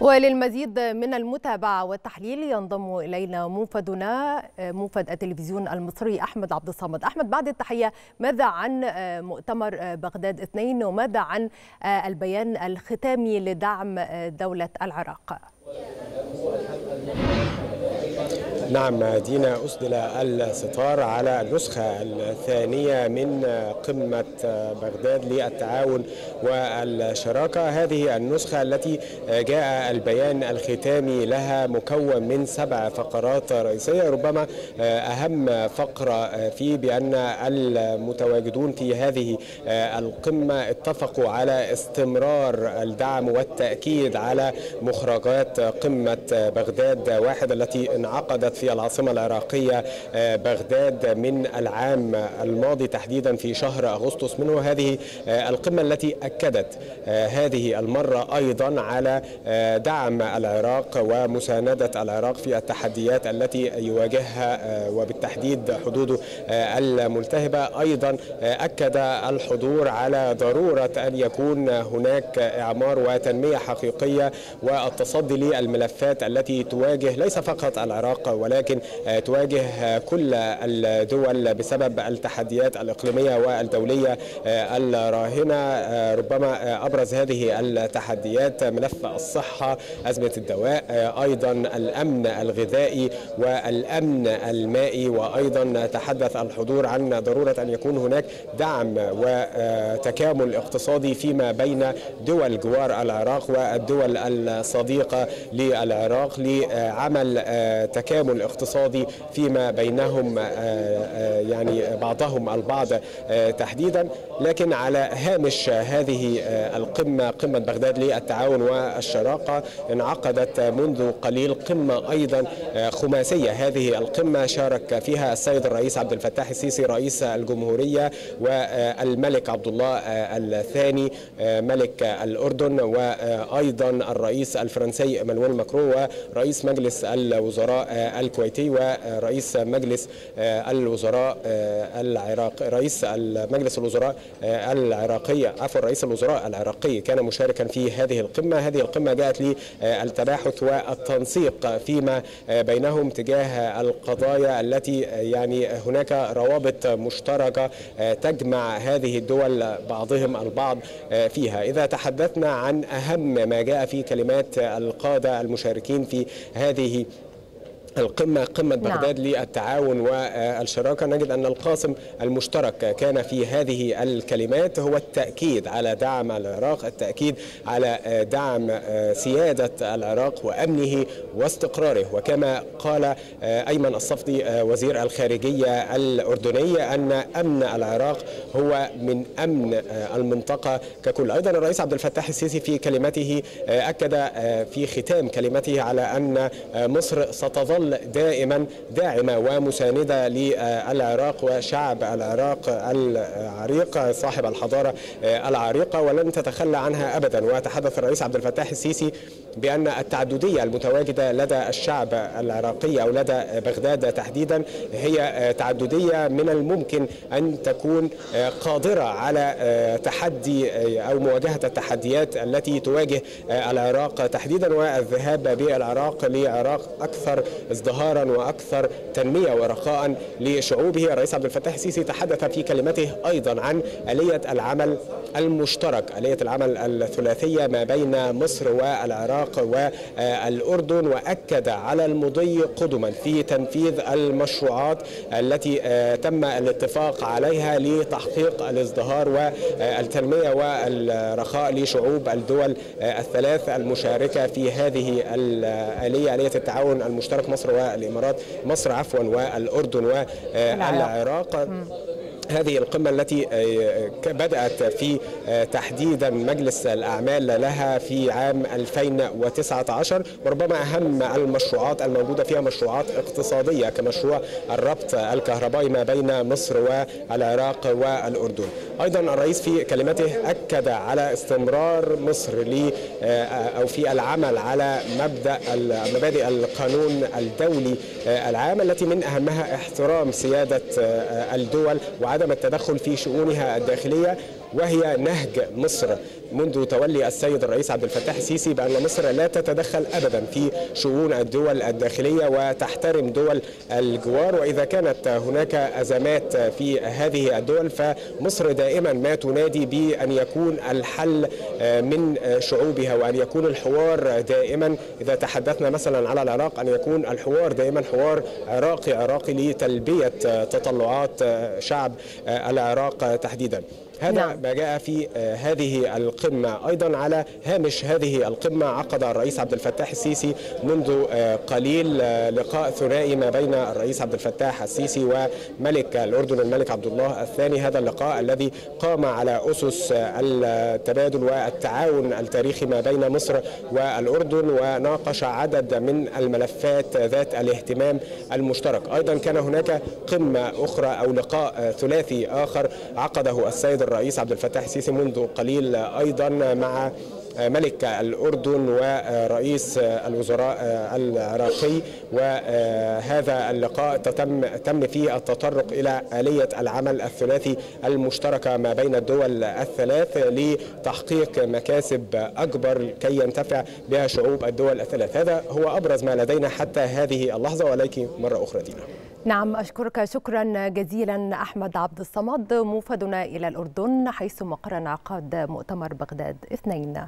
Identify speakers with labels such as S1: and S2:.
S1: وللمزيد من المتابعة والتحليل ينضم إلينا موفدنا موفد التلفزيون المصري أحمد عبد الصمد. أحمد بعد التحية ماذا عن مؤتمر بغداد اثنين وماذا عن البيان الختامي لدعم دولة العراق؟
S2: نعم دينا أسدل الستار على النسخة الثانية من قمة بغداد للتعاون والشراكة. هذه النسخة التي جاء البيان الختامي لها مكون من سبع فقرات رئيسية ربما أهم فقرة فيه بأن المتواجدون في هذه القمة اتفقوا على استمرار الدعم والتأكيد على مخرجات قمة بغداد واحد التي انعقدت في العاصمة العراقية بغداد من العام الماضي تحديدا في شهر أغسطس. منه هذه القمة التي أكدت هذه المرة أيضا على دعم العراق ومساندة العراق في التحديات التي يواجهها وبالتحديد حدوده الملتهبة. أيضا أكد الحضور على ضرورة أن يكون هناك إعمار وتنمية حقيقية والتصدي للملفات التي تواجه ليس فقط العراق ولكن تواجه كل الدول بسبب التحديات الإقليمية والدولية الراهنة ربما أبرز هذه التحديات ملف الصحة أزمة الدواء أيضا الأمن الغذائي والأمن المائي وأيضا تحدث الحضور عن ضرورة أن يكون هناك دعم وتكامل اقتصادي فيما بين دول جوار العراق والدول الصديقة للعراق لعمل تكامل اقتصادي فيما بينهم يعني بعضهم البعض تحديدا. لكن على هامش هذه القمة قمة بغداد للتعاون والشراكة انعقدت منذ قليل قمة أيضا خماسية. هذه القمة شارك فيها السيد الرئيس عبد الفتاح السيسي رئيس الجمهورية والملك عبد الله الثاني ملك الأردن وأيضا الرئيس الفرنسي إيمانويل ماكرون ورئيس مجلس الوزراء الكويتي ورئيس مجلس الوزراء العراق رئيس مجلس الوزراء العراقي عفوا رئيس الوزراء العراقي كان مشاركا في هذه القمة. هذه القمة جاءت للتباحث والتنسيق فيما بينهم تجاه القضايا التي يعني هناك روابط مشتركة تجمع هذه الدول بعضهم البعض فيها. إذا تحدثنا عن أهم ما جاء في كلمات القادة المشاركين في هذه القمة قمة بغداد نعم. للتعاون والشراكة. نجد أن القاسم المشترك كان في هذه الكلمات هو التأكيد على دعم العراق التأكيد على دعم سيادة العراق وأمنه واستقراره. وكما قال أيمن الصفدي وزير الخارجية الأردنية أن أمن العراق هو من أمن المنطقة ككل. أيضا الرئيس عبد الفتاح السيسي في كلمته أكد في ختام كلمته على أن مصر ستظل دائما داعمة ومساندة للعراق وشعب العراق العريق صاحب الحضارة العريقة ولن تتخلى عنها أبدا. وتحدث الرئيس عبد الفتاح السيسي بأن التعددية المتواجدة لدى الشعب العراقي أو لدى بغداد تحديدا هي تعددية من الممكن أن تكون قادرة على تحدي أو مواجهة التحديات التي تواجه العراق تحديدا والذهاب بالعراق لعراق أكثر ازدهارا وأكثر تنمية ورخاء لشعوبه. الرئيس عبد الفتاح السيسي تحدث في كلمته أيضا عن آلية العمل المشترك آلية العمل الثلاثية ما بين مصر والعراق والأردن وأكد على المضي قدما في تنفيذ المشروعات التي تم الاتفاق عليها لتحقيق الازدهار والتنمية والرخاء لشعوب الدول الثلاث المشاركة في هذه الاليه آلية التعاون المشترك مصر والإمارات. مصر عفوا والأردن والعراق. هذه القمة التي بدأت في تحديدا مجلس الأعمال لها في عام 2019 وربما أهم المشروعات الموجودة فيها مشروعات اقتصادية كمشروع الربط الكهربائي ما بين مصر والعراق والأردن. أيضا الرئيس في كلمته أكد على استمرار مصر أو في العمل على مبدأ مبادئ القانون الدولي العام التي من أهمها احترام سيادة الدول وعدم التدخل في شؤونها الداخلية وهي نهج مصر. منذ تولي السيد الرئيس عبد الفتاح السيسي بأن مصر لا تتدخل أبدا في شؤون الدول الداخلية وتحترم دول الجوار. وإذا كانت هناك أزمات في هذه الدول فمصر دائما ما تنادي بأن يكون الحل من شعوبها وأن يكون الحوار دائما إذا تحدثنا مثلا على العراق أن يكون الحوار دائما حوار عراقي عراقي لتلبية تطلعات شعب العراق تحديدا. هذا نعم. ما جاء في هذه القمة. أيضا على هامش هذه القمة عقد الرئيس عبد الفتاح السيسي منذ قليل لقاء ثنائي ما بين الرئيس عبد الفتاح السيسي وملك الأردن الملك عبد الله الثاني. هذا اللقاء الذي قام على أسس التبادل والتعاون التاريخي ما بين مصر والأردن وناقش عدد من الملفات ذات الاهتمام المشترك. أيضا كان هناك قمة أخرى أو لقاء ثلاثي آخر عقده السيد الرئيس عبد الفتاح السيسي منذ قليل أيضا مع ملك الأردن ورئيس الوزراء العراقي. وهذا اللقاء تم تم فيه التطرق إلى آلية العمل الثلاثي المشتركة ما بين الدول الثلاث لتحقيق مكاسب أكبر كي ينتفع بها شعوب الدول الثلاث. هذا هو أبرز ما لدينا حتى هذه اللحظة ولكن مرة أخرى دينا.
S1: نعم أشكرك شكرا جزيلا أحمد عبد الصمد موفدنا إلى الأردن حيث مقر انعقاد مؤتمر بغداد اثنين.